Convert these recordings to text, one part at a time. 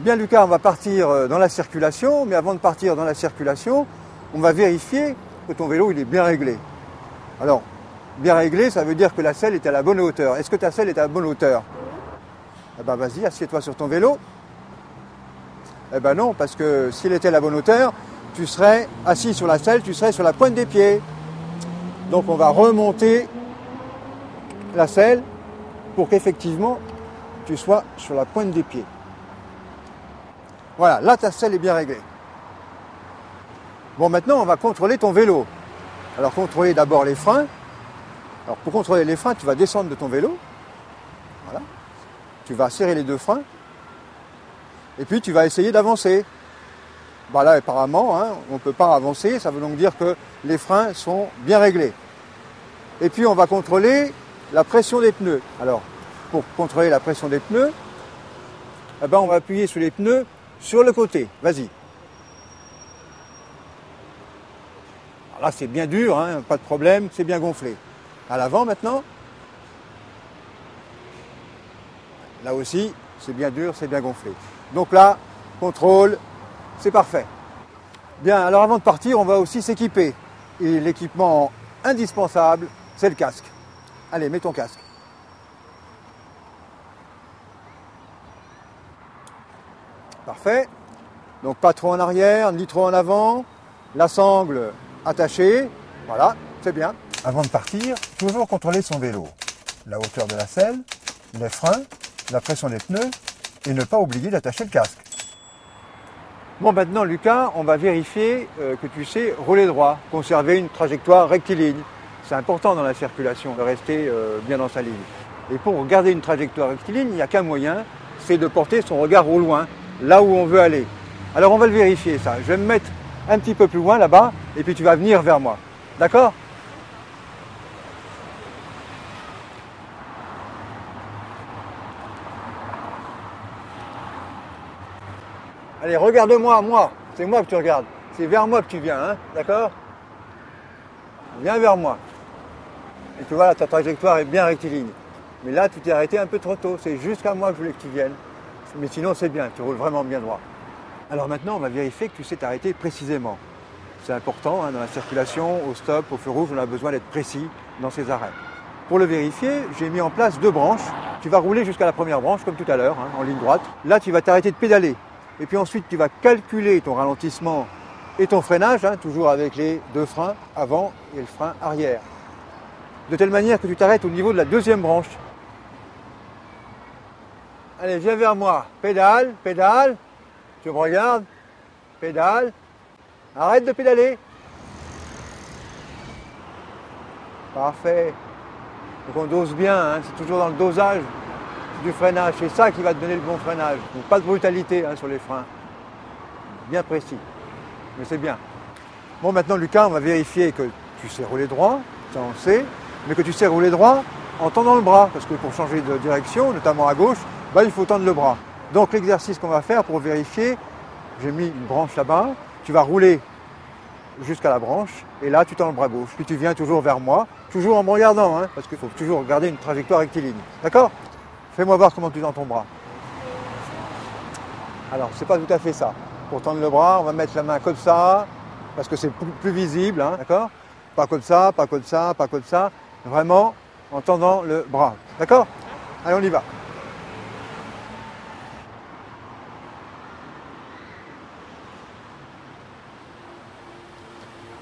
Bien Lucas, on va partir euh, dans la circulation, mais avant de partir dans la circulation, on va vérifier que ton vélo il est bien réglé. Alors, bien réglé, ça veut dire que la selle est à la bonne hauteur. Est-ce que ta selle est à la bonne hauteur? Eh ben vas-y, assieds-toi sur ton vélo. Eh ben non, parce que s'il était à la bonne hauteur, tu serais assis sur la selle, tu serais sur la pointe des pieds. Donc on va remonter la selle pour qu'effectivement tu sois sur la pointe des pieds. Voilà, là ta selle est bien réglée. Bon, maintenant on va contrôler ton vélo. Alors contrôler d'abord les freins. Alors pour contrôler les freins, tu vas descendre de ton vélo. Voilà. Tu vas serrer les deux freins. Et puis tu vas essayer d'avancer. Bah là apparemment, hein, on ne peut pas avancer, ça veut donc dire que les freins sont bien réglés. Et puis on va contrôler la pression des pneus. Alors, pour contrôler la pression des pneus, eh ben, on va appuyer sur les pneus sur le côté. Vas-y. Là, c'est bien dur, hein, pas de problème, c'est bien gonflé. À l'avant maintenant. Là aussi, c'est bien dur, c'est bien gonflé. Donc là, contrôle, c'est parfait. Bien, alors avant de partir, on va aussi s'équiper. Et l'équipement indispensable, c'est le casque. Allez, mets ton casque. Parfait. Donc pas trop en arrière, ni trop en avant. La sangle attachée. Voilà, c'est bien. Avant de partir, toujours contrôler son vélo. La hauteur de la selle, les freins, la pression des pneus et ne pas oublier d'attacher le casque. Bon, maintenant, Lucas, on va vérifier euh, que tu sais rouler droit, conserver une trajectoire rectiligne. C'est important dans la circulation de rester euh, bien dans sa ligne. Et pour garder une trajectoire rectiligne, il n'y a qu'un moyen, c'est de porter son regard au loin, là où on veut aller. Alors on va le vérifier ça. Je vais me mettre un petit peu plus loin là-bas, et puis tu vas venir vers moi. D'accord? Allez, regarde-moi, moi. C'est moi que tu regardes. C'est vers moi que tu viens, hein D'accord? Viens vers moi. Et tu vois, là, ta trajectoire est bien rectiligne. Mais là, tu t'es arrêté un peu trop tôt. C'est jusqu'à moi que je voulais que tu viennes. Mais sinon, c'est bien. Tu roules vraiment bien droit. Alors maintenant, on va vérifier que tu sais t'arrêter précisément. C'est important hein, dans la circulation, au stop, au feu rouge, on a besoin d'être précis dans ses arrêts. Pour le vérifier, j'ai mis en place deux branches. Tu vas rouler jusqu'à la première branche, comme tout à l'heure, hein, en ligne droite. Là, tu vas t'arrêter de pédaler. Et puis ensuite, tu vas calculer ton ralentissement et ton freinage, hein, toujours avec les deux freins avant et le frein arrière. De telle manière que tu t'arrêtes au niveau de la deuxième branche. Allez, viens vers moi. Pédale, pédale. Tu me regardes. Pédale. Arrête de pédaler. Parfait. Donc on dose bien, hein, c'est toujours dans le dosage du freinage. C'est ça qui va te donner le bon freinage. Donc pas de brutalité hein, sur les freins. Bien précis. Mais c'est bien. Bon, maintenant, Lucas, on va vérifier que tu sais rouler droit, ça on sait, mais que tu sais rouler droit en tendant le bras. Parce que pour changer de direction, notamment à gauche, bah, il faut tendre le bras. Donc l'exercice qu'on va faire pour vérifier, j'ai mis une branche là-bas, tu vas rouler jusqu'à la branche, et là tu tends le bras gauche. Puis tu viens toujours vers moi, toujours en me regardant, hein, parce qu'il faut toujours garder une trajectoire rectiligne. D'accord? Fais-moi voir comment tu tends ton bras. Alors, c'est pas tout à fait ça. Pour tendre le bras, on va mettre la main comme ça, parce que c'est plus, visible, hein, d'accord? Pas comme ça, pas comme ça, pas comme ça. Vraiment en tendant le bras. D'accord? Allez, on y va.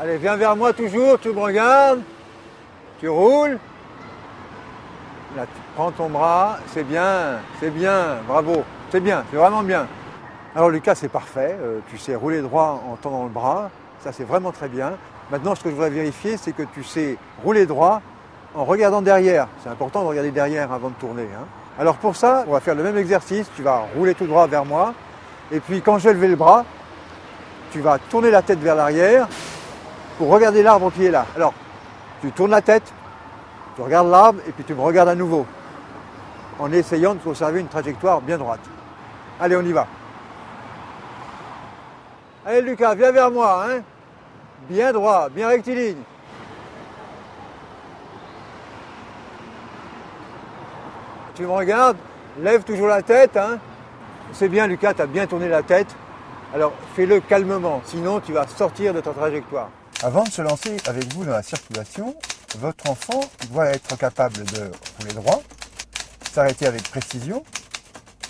Allez, viens vers moi toujours, tu me regardes, tu roules. Là, tu prends ton bras, c'est bien, c'est bien, bravo, c'est bien, c'est vraiment bien. Alors Lucas, c'est parfait, euh, tu sais rouler droit en tendant le bras, ça c'est vraiment très bien. Maintenant, ce que je voudrais vérifier, c'est que tu sais rouler droit en regardant derrière. C'est important de regarder derrière avant de tourner. Hein. Alors pour ça, on va faire le même exercice, tu vas rouler tout droit vers moi, et puis quand je vais lever le bras, tu vas tourner la tête vers l'arrière pour regarder l'arbre qui est là. Alors, tu tournes la tête, tu regardes l'arbre et puis tu me regardes à nouveau en essayant de conserver une trajectoire bien droite. Allez, on y va. Allez Lucas, viens vers moi, hein Bien droit, bien rectiligne. Tu me regardes, lève toujours la tête, hein C'est bien Lucas, tu as bien tourné la tête. Alors fais-le calmement, sinon tu vas sortir de ta trajectoire. Avant de se lancer avec vous dans la circulation, votre enfant doit être capable de rouler droit, s'arrêter avec précision,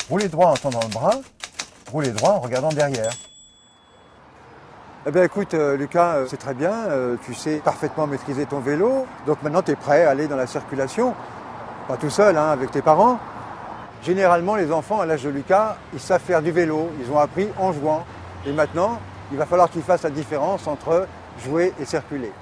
rouler droit en tendant le bras, rouler droit en regardant derrière. Eh bien écoute euh, Lucas, euh, c'est très bien, euh, tu sais parfaitement maîtriser ton vélo, donc maintenant tu es prêt à aller dans la circulation, pas tout seul, hein, avec tes parents. Généralement les enfants à l'âge de Lucas, ils savent faire du vélo, ils ont appris en jouant. Et maintenant, il va falloir qu'ils fassent la différence entre jouer et circuler.